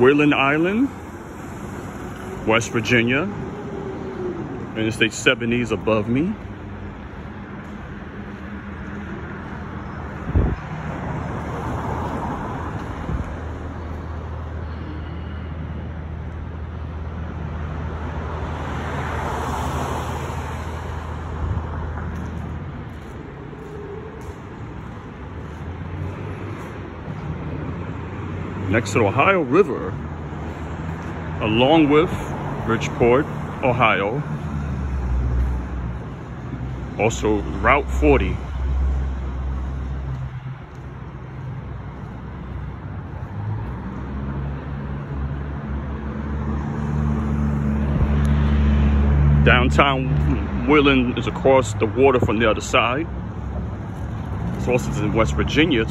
Wheeling Island, West Virginia. Interstate 70 is above me. Next to the Ohio River, along with Bridgeport, Ohio. Also, Route 40. Downtown Wheeling is across the water from the other side. It's also in West Virginia.